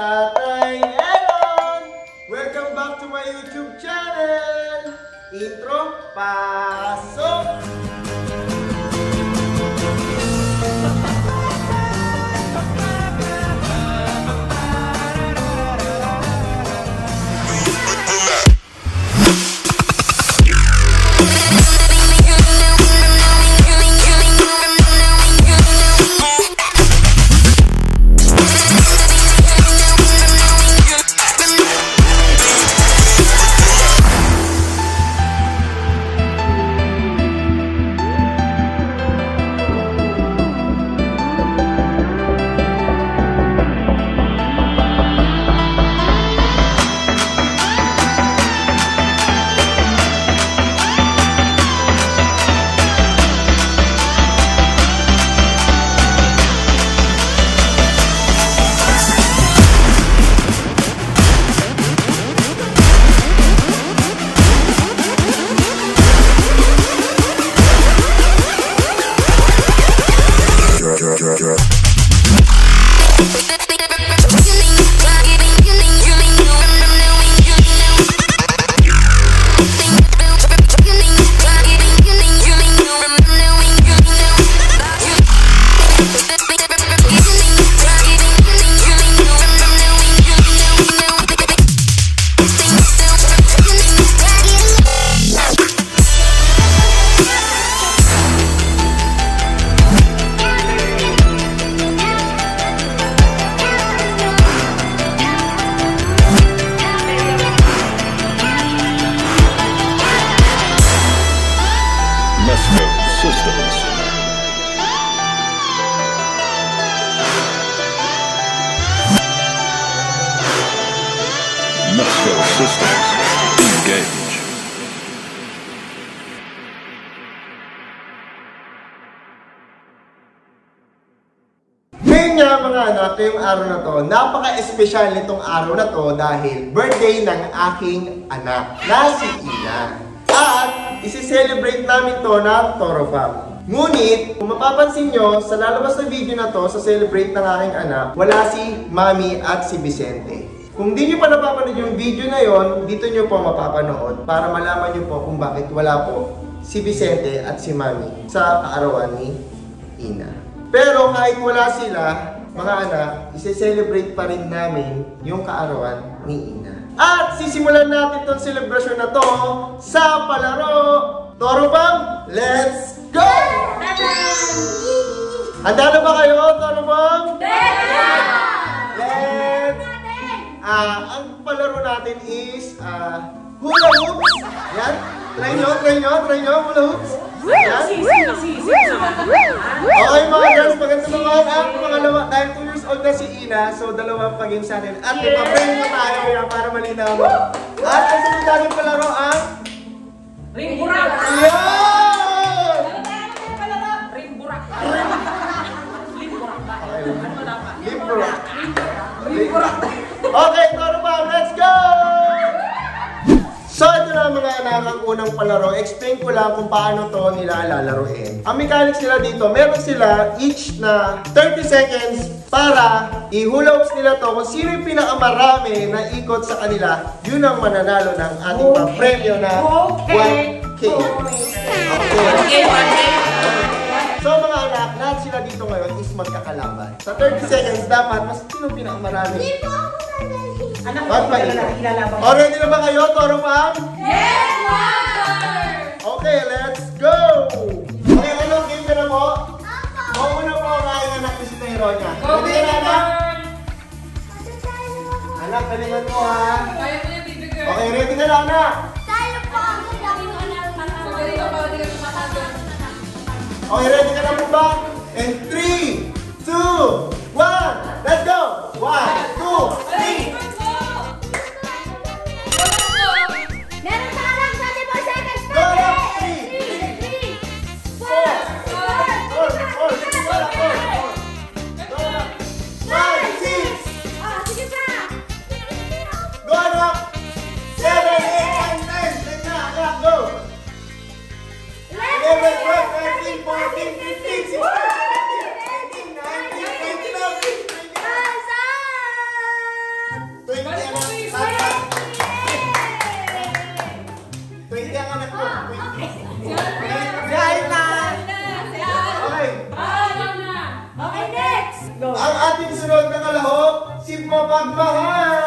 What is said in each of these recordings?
Tatay Elon! Welcome back to my YouTube channel! Intro, pasok! Mesco ngayong araw na to, napaka-espesyal nitong araw na to dahil birthday ng aking anak na si Ina. At isi-celebrate namin to ng Toro Fam. Ngunit, kung mapapansin nyo, sa lalabas na video na to, sa celebrate ng aking anak, wala si Mami at si Vicente. Kung di nyo pa napapanood yung video na yon, dito nyo po mapapanood para malaman nyo po kung bakit wala po si Vicente at si Mami sa kaarawan ni Ina. Pero kahit wala sila, mga anak, isi-celebrate pa rin namin yung kaarawan ni Ina. At sisimulan natin tong celebration na to sa palaro Toro Bang, let's go! Handa na ba kayo, Toro Bang? Let's! Ah, ang palaro natin is ah, hula hoops. Yan. Try nyo, try nyo, try nyo, hula hoops. Yan. Okay mga girls, maganda naman ang pangalawa. Dahil 2 years old na si Ina, so dalawa pa game sa atin. At ipapremyo tayo yan para malinaw mo. At na mga anak ang unang palaro. Explain ko lang kung paano to nila lalaroin. Ang mechanics nila dito, meron sila each na 30 seconds para i-hula hoops nila to. Kung sino yung pinakamarami na ikot sa kanila, yun ang mananalo ng ating pa-premyo na Okay. 1K. Okay. Okay, okay. So mga anak, lahat sila dito ngayon is magkakalaban. Sa 30 seconds, dapat mas sino pinakamarami. Anak Ba't ba ko ikaw? na ba kayo, Toro Pam? Yes, Master! Okay, let's go! Okay, ano, game ka na po? Mauna po ang aking anak na si Tayronia. Go, Ready ka na, baby anak? girl! Anak, galingan mo ha. Kaya mo yan, baby girl. Okay, ready ka na, anak? Magaling hindi ka. Okay, ready ka na po ba? And 3, 2, 1, let's go! 1, 2, 3, 14, 15, 16, 17, 18, 19, 20, 20, 20 ang anak ko. 20. Dahil na. Okay. Okay, next. Ang ating sunod na kalahok, si Mapagmahal.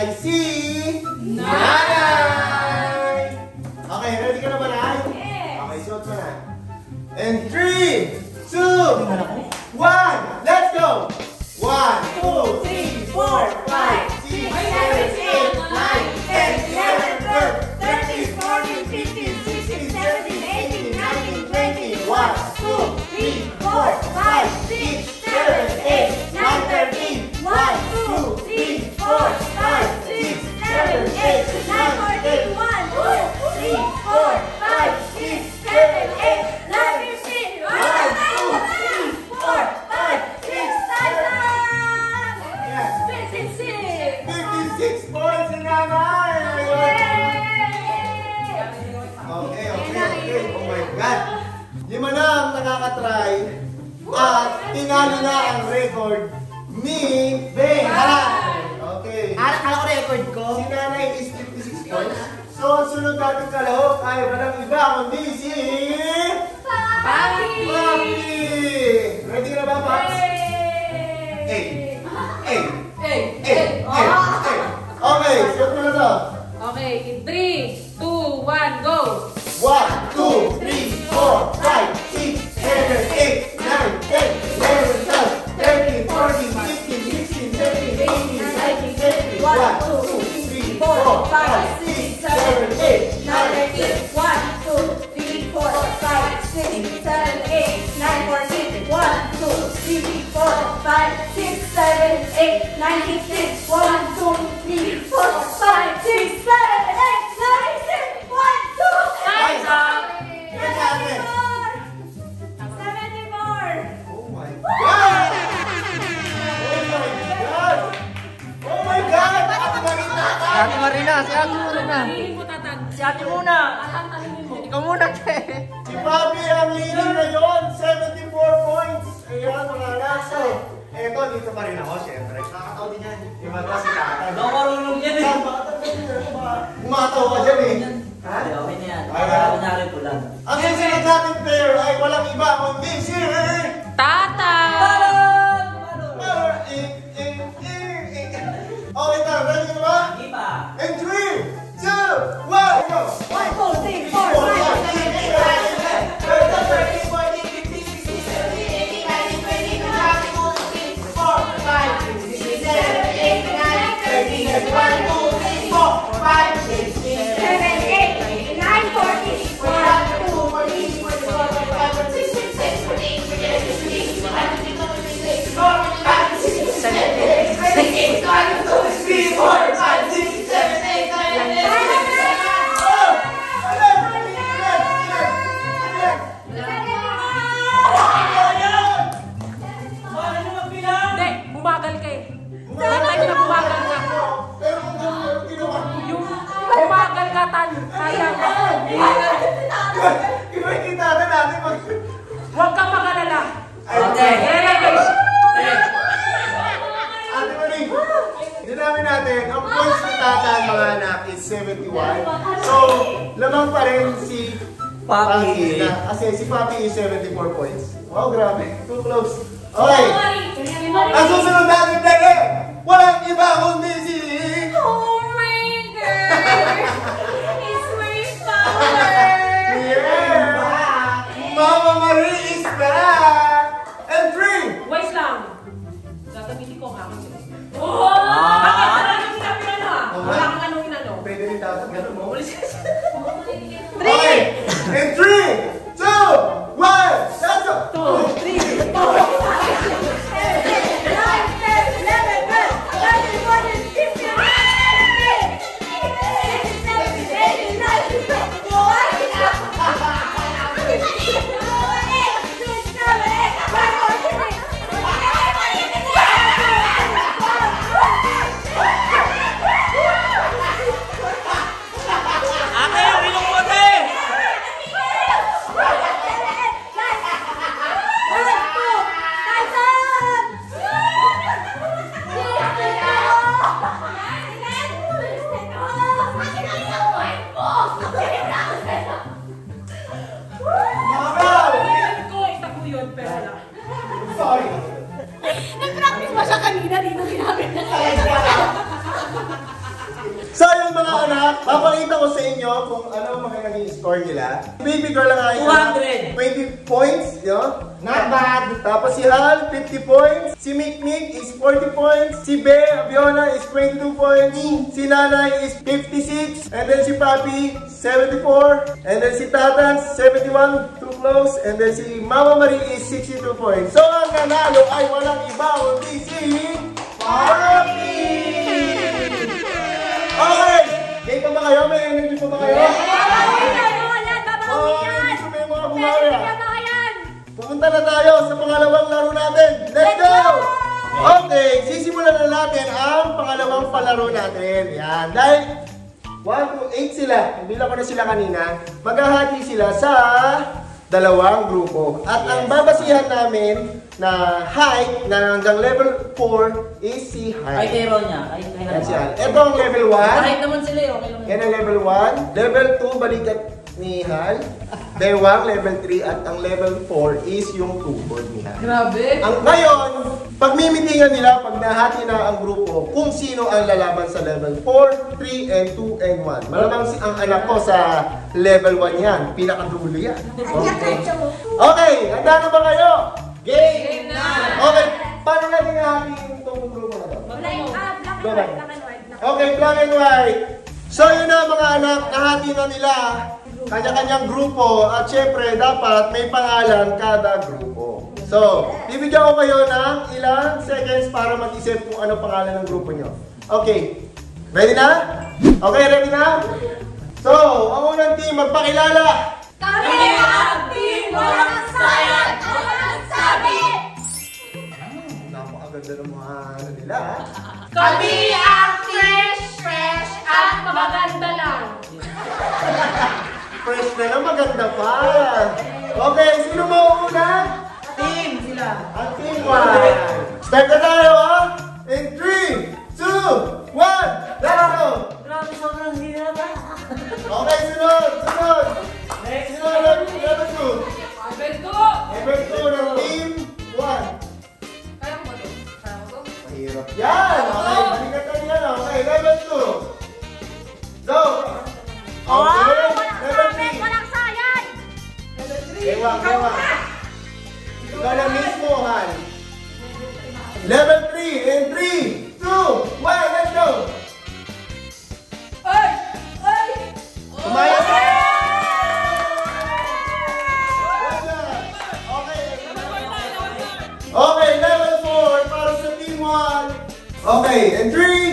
I see... Nine! Okay, ready ka na ba, Nay? Yes! Okay, suot mo na. And three, agad. Lima na ang nakakatry at tinalo na ang record ni Behan. Okay. Ara, kala ko record ko. Si Nanay is 56 points. So, ang sunod natin sa lahok ay walang iba kundi si... Papi! Papi! Ready na ba, Paps? Hey! Hey! Hey! Hey! Hey! Okay, stop ko na to. Okay, in 3, 2, 1, go! 1, three, four, five, six, seven, eight, nine, eight, six. One, two, three, four, five, six, seven, eight, nine, six. One, two, five. Seventy-four. Seventy-four. Oh my God! Oh! Si Ate Marina, si Si Ate muna. Ikaw muna, Che. Si Bobby! Eto, dito pa rin ako, syempre. Nakakataw din yan. Yung mga si tatay. Daw marunong yan eh. Bumataw ka dyan eh. Ha? Okay na yan. Ayaw na rin ko lang. Ang susunod natin player ay walang iba kundi si... Tata! Balon! Balon! Ing. Okay, tara. Ready ka ba? Hindi. In 3, 2, 1, go! 1, 4! 2021. So, lamang pa rin si Papi. Kasi si Papi is 74 points. Wow, grabe. Too close. Okay. Ang susunod natin tayo, walang iba kundi si... Oh. So yung mga anak, papakita ko sa inyo kung ano ang mga naging score nila. Baby girl lang ay 200. 20 points, no? Not bad. Tapos si Hal, 50 points. Si Mikmik is 40 points. Si Be Abiona is 22 points. Si Nanay is 56. And then si Papi, 74. And then si Tatan, 71. Too close. And then si Mama Marie is 62 points. So ang nanalo ay walang iba kundi si Papi! Okay! Game pa ba kayo? May energy pa ba kayo? Pupunta na tayo sa pangalawang laro natin. Let's go! Okay, sisimulan na natin ang pangalawang palaro natin. Yan. Dahil 1 to 8 sila. Bilang ko na sila kanina. Maghahati sila sa dalawang grupo. At ang babasihan namin na height na hanggang level 4 is si Ay, kay height. Ronya. Ay, kay Yan siya. Ito ang level 1. Kahit naman sila eh, okay lang. Yan ang level 1. Level 2, balikat ni Hal. Bewang, level 3. At ang level 4 is yung tubod ni Hal. Grabe. Ang, ngayon, pagmimitingan nila, pag nahati na ang grupo, kung sino ang lalaban sa level 4, 3, and 2, and 1. Malamang si ang anak ko sa level 1 yan. Pinakadulo yan. Okay. Okay, handa na ba kayo? Game! Game na! Okay, paano natin nahati itong grupo na to? Go back. Okay, black and white. So yun na mga anak, nahati na nila kanya-kanyang grupo at syempre dapat may pangalan kada grupo. So, bibigyan ko kayo ng ilang seconds para mag-isip kung ano pangalan ng grupo nyo. Okay, ready na? Okay, ready na? So, ang unang team, magpakilala. Kami ang team walang sayang at walang sabi! Napakaganda ng mga ano nila, ha? Kami ang fresh, fresh at maganda lang. Fresh na lang, maganda pa. Okay, sino mo mauuna? Team sila. Ang team 1. Start na tayo, ha? In 3, 2, 1, let's go! Grabe, sobrang hirap, ha? Okay, sunod, sunod. Next, sunod, number 2. Number 2. Number 2 ng team 1. Kaya mo ba? Kaya mo ito? Mahirap. Yan! Okay, balikan ka yan. Okay, level 2. Go! Okay. Ewa, ewa. Ikaw na mismo, Han. Level 3 in 3, 2, 1, let's go! Ay! Ay! Kumaya ka! Okay, level 4 para sa team 1. Okay, in 3,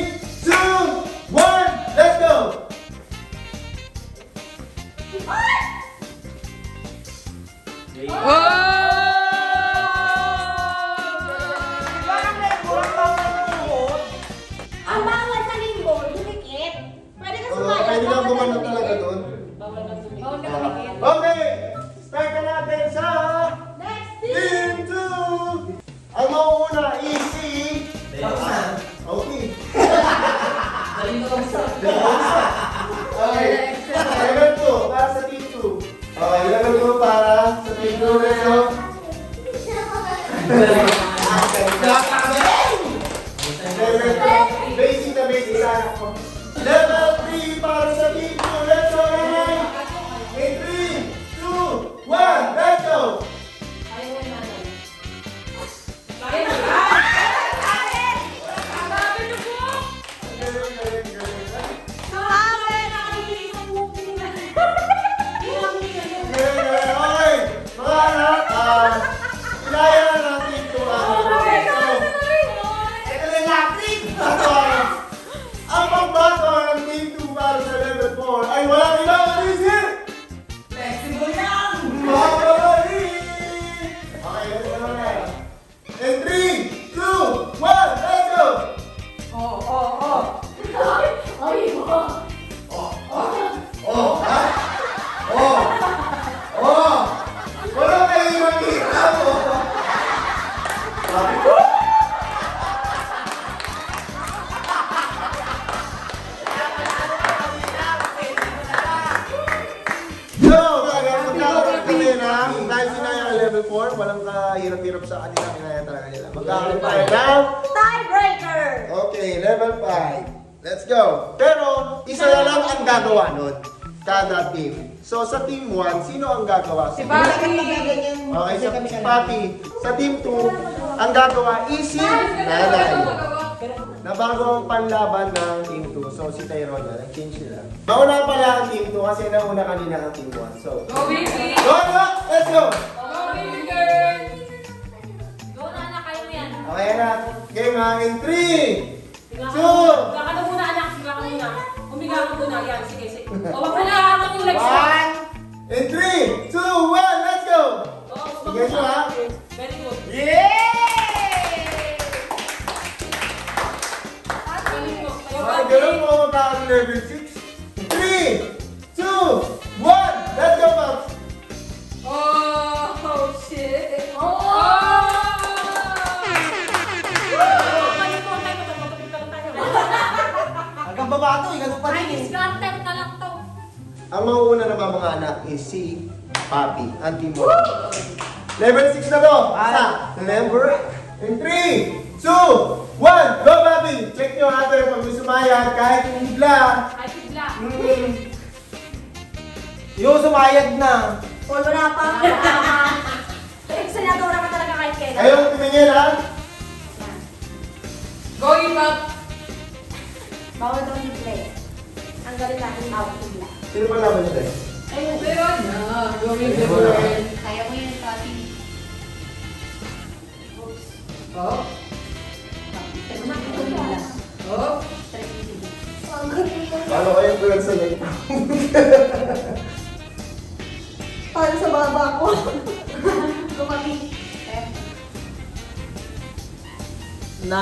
gagawa nun? Kada team. So, sa team 1, sino ang gagawa? Si Papi! Okay, sa Papi. Sa team 2, ang gagawa is si Nanay. Nabago ang panlaban ng team 2. So, si Tyrone na. Nag-change sila. Mauna pala ang team 2 kasi nauna kanina ang team 1. So, go, Vicky! Go, go! Let's go! Go, Vicky! Go, Nana! Kayo yan. Okay na. Game ha. In 3, 2, Humiga ka muna. Yan, sige, sige. O, wag mo na hatak yung legs mo. In 3, 2, 1, let's go! Oo, Sige, siya, ha? Very good. Ay, Baki. ganun mo magkakaroon level 6. 3, 2, 1, let's go, Pops! Oh, Ang mauuna naman mga anak is si Papi, team mo. Level 6 na to. Sa level in 3, 2, 1, go Papi! Check nyo ha, pero pag may sumayad, kahit yung bigla. Ay, bigla. Mm, Yung sumayad na. Paul, wala pa. Wala pa. Senadora ka talaga kahit kailan. ayaw tumingin ha. Go, Ipap. Bawal daw yung play. Ang galing natin bawal bigla. Sino pa laban nyo tayo? Ayun, ayun. Ah, go, baby Ayun mo na. girl. Kaya mo yun, Papi. Oh, oh. Mo. Paano kayo tulad sa late? Para sa baba ko. Gumabi. Na...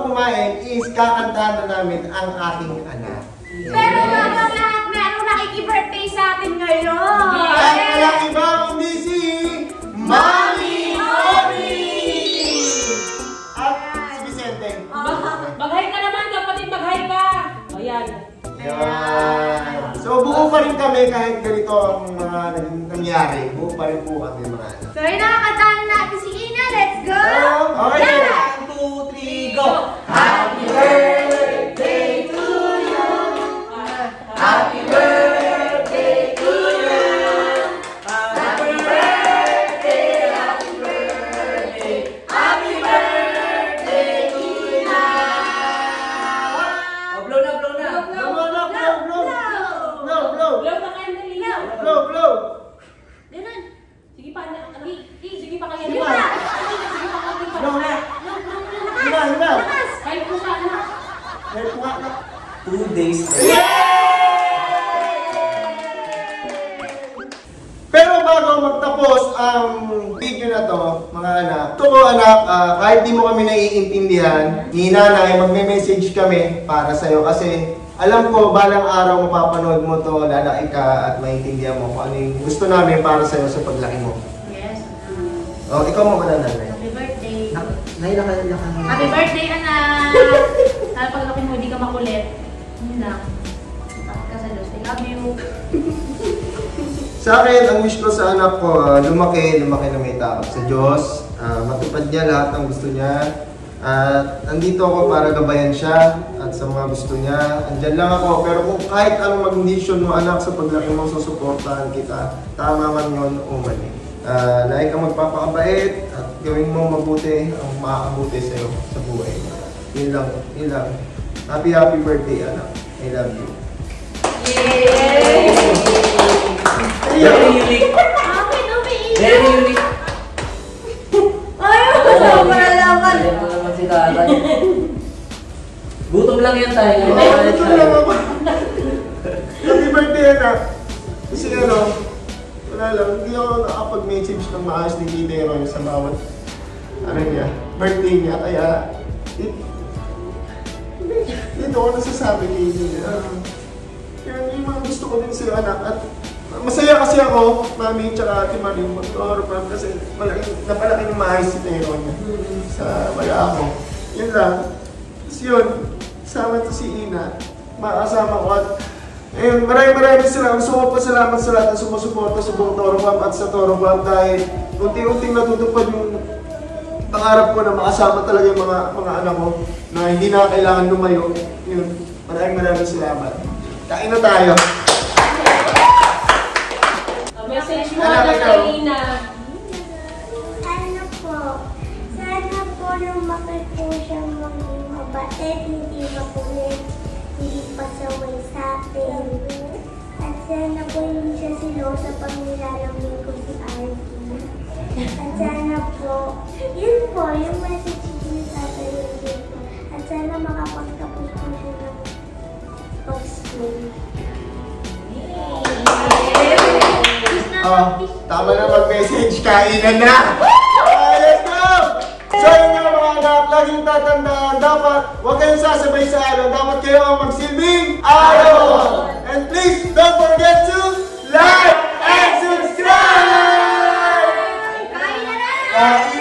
bago kumain is kakantahan na namin ang aking anak. Pero mga lahat, merong nakiki-birthday sa atin ngayon! At walang iba kundi si Mami Mori! At si Vicente. Mag- Mag-hi ka naman, kapatid, mag-hi ka. Ayan. Yan. So, buo pa rin kami kahit ganito ang mga naging nangyari. Buo pa rin po kami mga anak. So, yun nakakantahan natin si Ina. Let's go! Okay. Yeah! 1, 2, 3, go! Oh, 2 days. Pero bago magtapos ang video na to, mga anak, ito ko anak, ah, kahit di mo kami naiintindihan, ni nanay, magme-message kami para sa'yo kasi alam ko, balang araw mapapanood mo to, lalaki ka at maintindihan mo kung ano yung gusto namin para sa'yo sa paglaki mo. Yes. O, ikaw mo ba nanay? Happy birthday. Nay, naka, naka, Happy birthday, anak! Sana paglaki mo, di ka makulit. Love you. Sa akin, ang wish ko sa anak ko, ah, lumaki, lumaki na may takot sa Diyos. Ah, matupad niya lahat ng gusto niya. At andito ako para gabayan siya at sa mga gusto niya. Andyan lang ako. Pero kung kahit anong maging decision mo anak sa paglaki mo, susuportahan kita. Tama man yun o mali. Uh, like kang magpapakabait at gawin mo mabuti ang makakabuti sa'yo sa buhay. Yun lang, yun lang. Happy, happy birthday anak. I love you. Very unique. Bakit umiiyak? Very unique. Ayaw ko sobra naman. Ayaw naman si tatay. Gutom lang yan tayo. Ay, ito lang ako. Happy birthday, anak. Kasi ano, wala lang, hindi ako nakapag-message ng maayos ni Ron sa bawat ano niya, birthday niya. Kaya, di- dito ako nasasabi kay Tita. Yun yung mga gusto ko din sa'yo, anak. At masaya kasi ako, mami, tsaka ate Marie, mag-orphan kasi malaki, napalaki ng maayos si Tero niya sa wala ako. Yun lang. Tapos yun, sama to si Ina, makasama ko at Ayun, maraming maraming salamat. Gusto pasalamat sa lahat ng sumusuporta sa buong Toro Club at sa Toro Club dahil unti-unting natutupad yung pangarap ko na makasama talaga yung mga, mga anak ko na hindi na kailangan lumayo. Yun, maraming maraming salamat. Kain na tayo. Uh, message mo Anak, na ikaw. kay Ina. Ano po, sana po lumaki po siya maging mabait, hindi makulit, hindi pasaway sa atin. At sana po hindi siya silosa pag nilalamig ko si Artie. At sana po, yun po, yung message sa ayusin po. At sana makapagtapos po siya ng. Oh, tama na mag-message. Kainan na! Ayos na! So yun nga laging tatandaan, dapat huwag kayong sasabay sa araw. Dapat kayo ang magsilbing araw! And please, don't forget to like and subscribe! Kainan na!